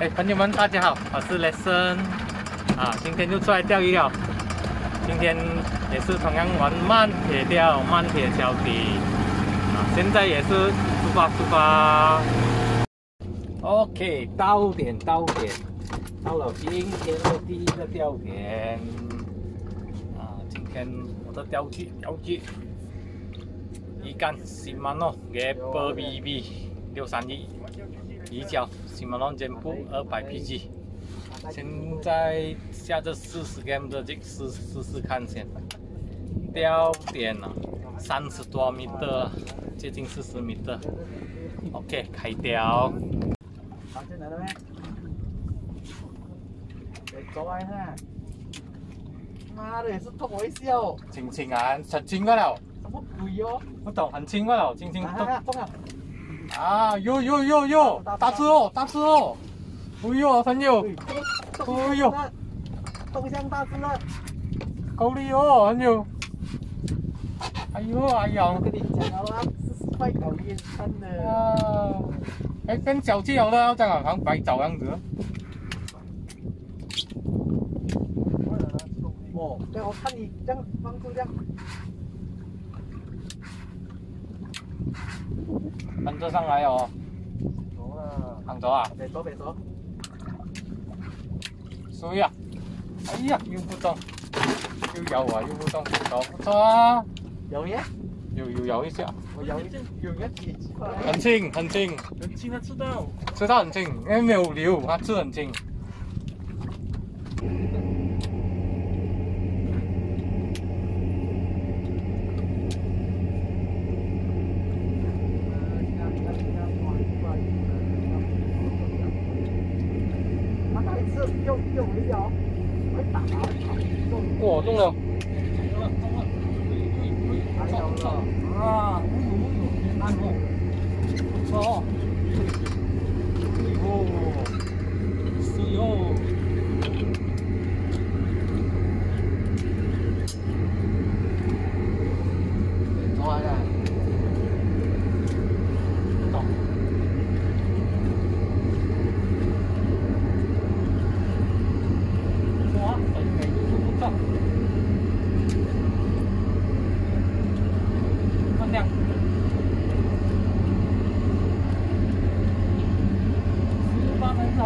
哎，朋友们，大家好，我是雷森啊，今天又出来钓鱼了。今天也是同样玩慢铁钓、慢铁小底啊，现在也是出发出发。OK，到点到点，到了今天的第一个钓点啊，今天我的钓具钓具。一杆新马诺 Gap BB 六三一，移交新马诺肩部二百 PG，现在下着四十 g 的这试试试看先，钓点了三十多米的，接近四十米的，OK 开钓。发进来了没？走来哈！妈的，也是拖我一笑。轻轻啊，很轻个了。什么鬼哦？不懂，很轻个了，轻轻动。啊，有有有有，大只哦，大只哦。哎呦，朋友。哎呦。东乡大只了。够力哦，朋友。哎呦，哎呀。我跟你讲了，是快考验看的。啊。哎，跟小鸡好了，这样好像白找样子。哦，对，我看你这样帮助这样。跟着上来哦。走了。躺着啊？别走，别走。注意啊！哎呀，又不动，又咬我，又不动，搞不错啊。咬耶？又又咬一下。我咬一下，有个铁鸡块。很轻，很轻。很轻，他吃到。吃到很轻，因为没有流，它吃很轻。哇，中了！中了！啊，哎呦哎呦，难哦，不错哦。哦，是哟。走来了。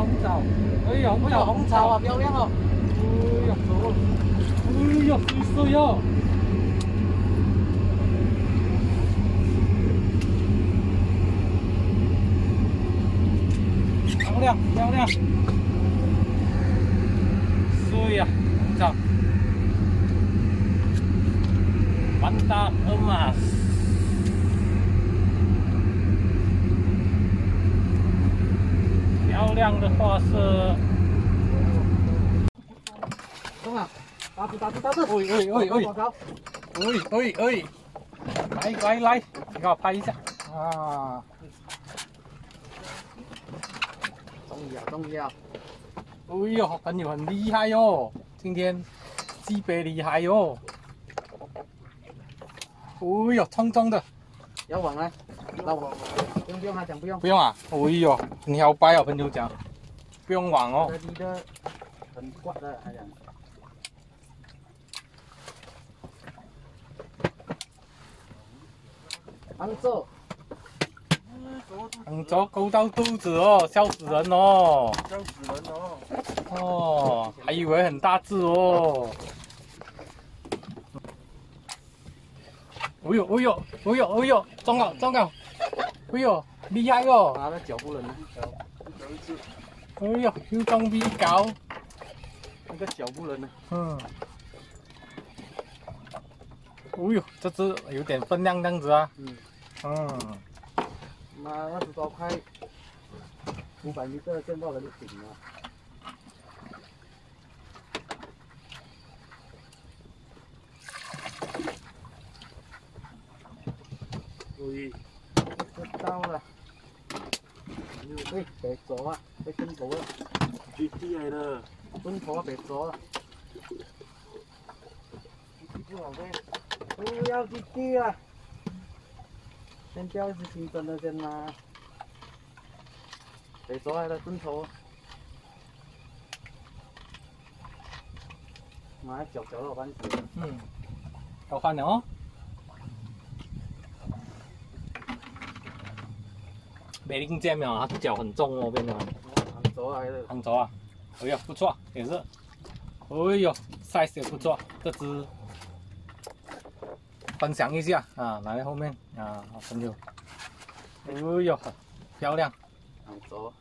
红枣，哎呀，红枣，红枣啊，漂亮哦！哎呀，走，哎呀，水水哦！漂亮，漂亮，水呀，红枣，万达尔玛。漂亮的花色。中了，打住打住打住！喂喂喂喂！喂喂喂！来来来，你给我拍一下啊！中了中了！哎呦，朋友很厉害哟，今天特别厉害哟！哎呦，冲冲的，要网了，那我。不用不用，啊讲不用。不用啊！哎呦，你好白哦，朋友讲，不用网哦。这里的很怪的，他讲。杭州，杭州勾到肚子哦，笑死人哦。笑死人哦。哦，还以为很大只哦。哎呦哎呦哎呦哎呦，中了中了。哎呦，厉害哟！拿的脚不冷呢，哎呦，又装逼高，那个脚不冷呢。嗯。哎呦，这只有点分量这样子啊。嗯。嗯。那二十多块，五百米的见到了就顶了。注意。sau là Ui, bẹt cổ á, bẹt chân cổ á GTR Chân cổ bẹt cổ á Ui, áo GT à. Chân treo gì thì còn là chân mà Bẹt cổ hay là chân cổ Mà chọc ừ. chọc vào bán cửa Ừ. Cậu khoan nữa. 脚到翻血。嗯，要换了哦。美林见没有？它脚很重哦，变成杭州来的。杭州啊，哎呀，不错，也是。哎呦，size 也不错，这只。分享一下啊，来后面啊，好朋友。哎呦，漂亮。杭州。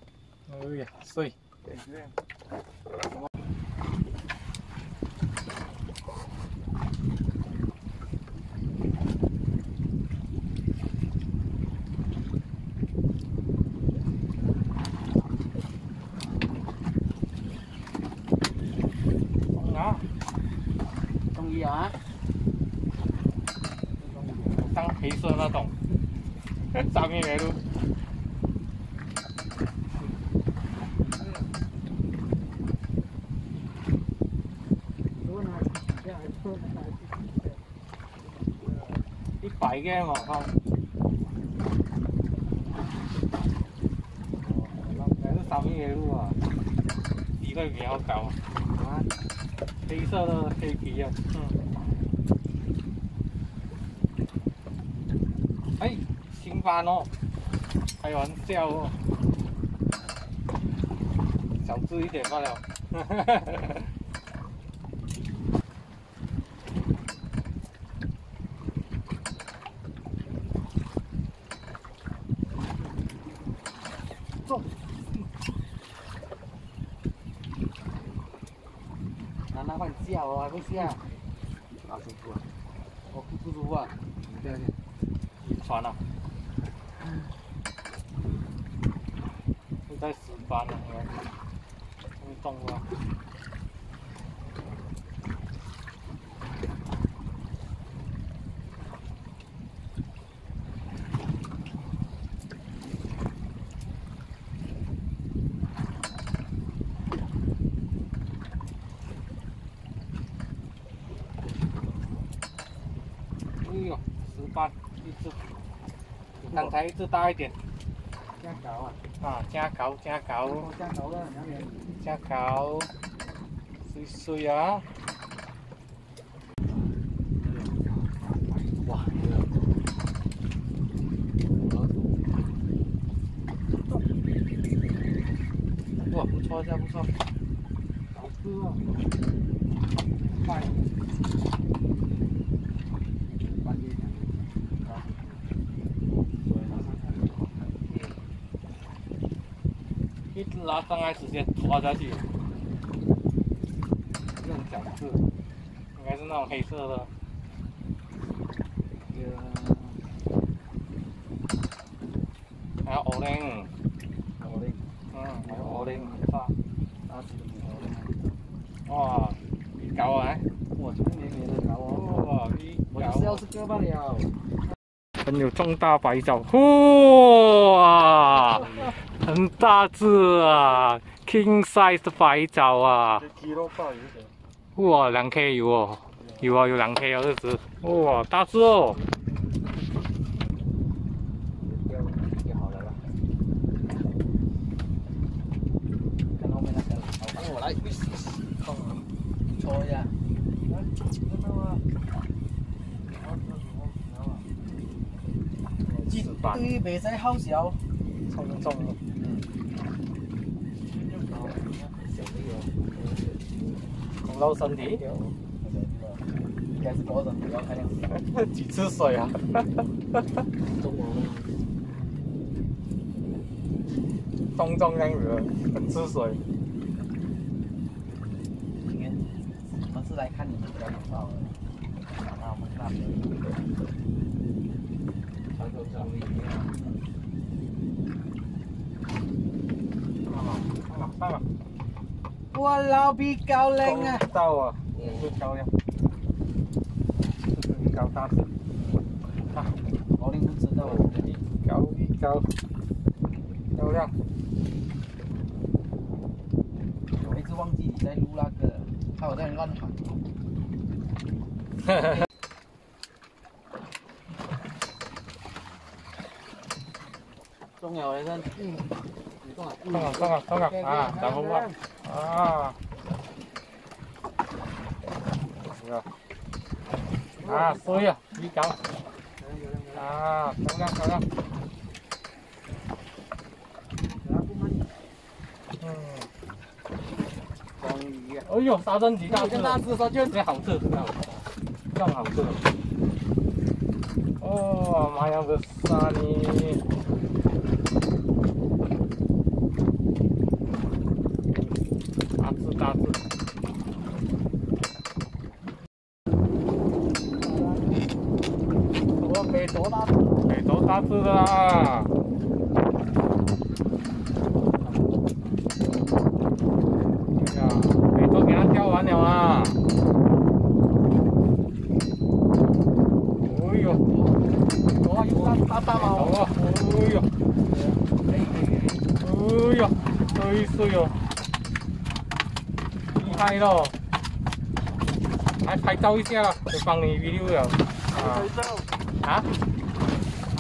哎呀，碎。黑色那种，上面来路。一百个嘛，看。还是上面来路啊，底会比较高。啊，黑色的黑皮啊，嗯。哎，新番哦，开玩笑哦，小 吃一点罢了。坐，拿那块叫哦，还不下，啊舒服啊，哦不舒服啊，不要紧。翻了，在石翻了，会动了。哎呦，石斑一只。刚才一只大一点，加高啊！啊，加高，加高，加高了，两年，加高，水水啊！哇，哇，不错，这不错，好吃哦，快。拉上来直接拖下去，这种角色应该是那种黑色的。还有 orange，orange，嗯，还有 orange，发，大只的哇，你搞啊！哇，这个年年的搞啊！哇，比高。我就是要这个罢了。很有重大白脚，哇！很大只啊，king size 的白藻啊！哇，两 K 有哦，有啊，有两 K 啊，这只，哇，大只哦！我来，搓一下。对，袂使好笑，重重。露身体，应该是多人比较开亮。几次水啊？中午中中样子，很吃水。今天我们是来看你们表演到的，那我们那边传统手艺。上了，上了。哇，老皮高冷啊！到啊，也是漂亮，这是高大只，啊，我领不知道，高一高，漂亮。我一直忘记你在录那个，怕我在乱喊。哈哈哈。重要的是，嗯，重要，重要，重要啊，大风浪。啊。啊，水啊，鱼竿，啊，漂亮漂亮，嗯，章鱼啊，哎呦，沙珍几大只跟大只说就这好吃，这好吃，这好吃。哦，妈呀，besar nih. Dazu, dazu. 我给多大？给多大只的啦？哎呀，给都给它钓完了啊！哎呦，多有大大大好毛。啊！哎呦，哎呦，水水哦，厉害咯！来拍照一下，就帮你 video 了啊啊！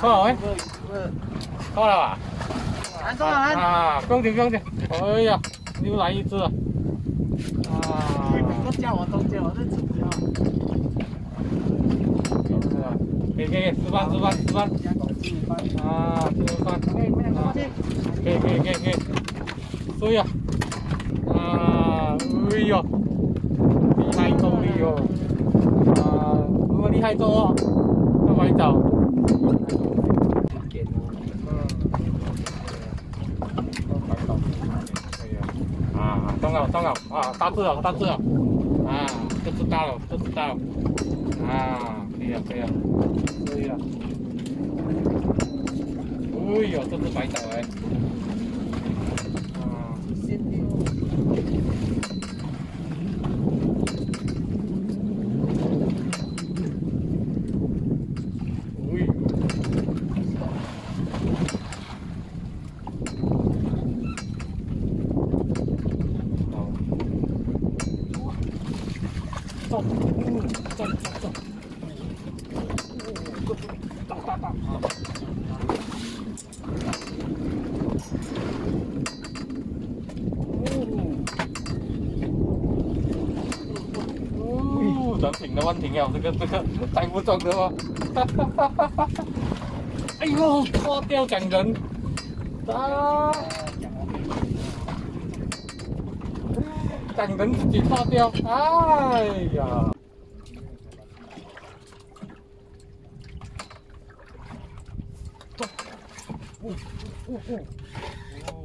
错了没？错了吧？看错了，啊，不用紧不用紧。哎呀，又来一只了。啊，都叫我中间，我在指标。给给给，吃饭吃饭吃饭。啊，吃饭。哎，没有过去。给给给给，水啊！啊，哎呦，厉害够力哦！啊，那么厉害做哦，那快走。啊，中了中了啊，大只了大只了，啊，就知道了就知道了，啊，可以了可以了，可以了。哎呦，这只白藻哎，走，嗯，走走走，大大大啊！哦，咱停了，完停了，这个这个带不中的哦。哎呦，脱掉讲人，啊，讲人自己脱掉，哎呀。哦，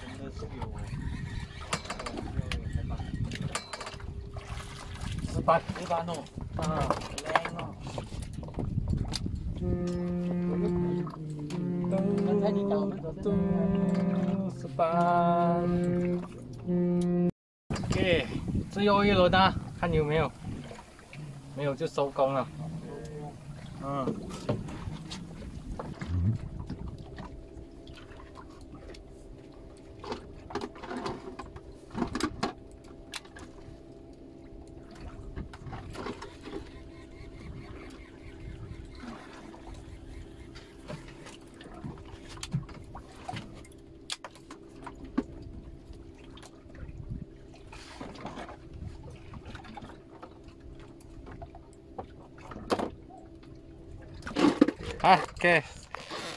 真的是有。十八，一般哦，啊，靓哦。嗯，刚才你讲我们昨天十八，，OK，最后一轮啊，看有没有，没有就收工了，嗯。啊，OK，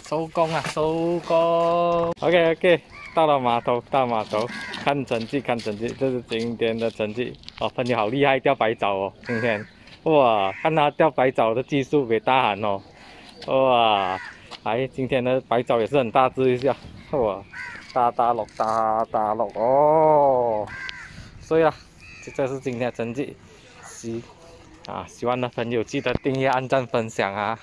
收工啊，收工。OK OK，到了码头，到码头，看成绩，看成绩，这是今天的成绩。哦，朋友好厉害，钓白藻哦，今天，哇，看他钓白藻的技术给大喊哦，哇，哎，今天的白藻也是很大只一下，哇，大大落，大大落哦。所以啊，这就是今天的成绩，希啊，喜欢的朋友记得订阅、按赞、分享啊。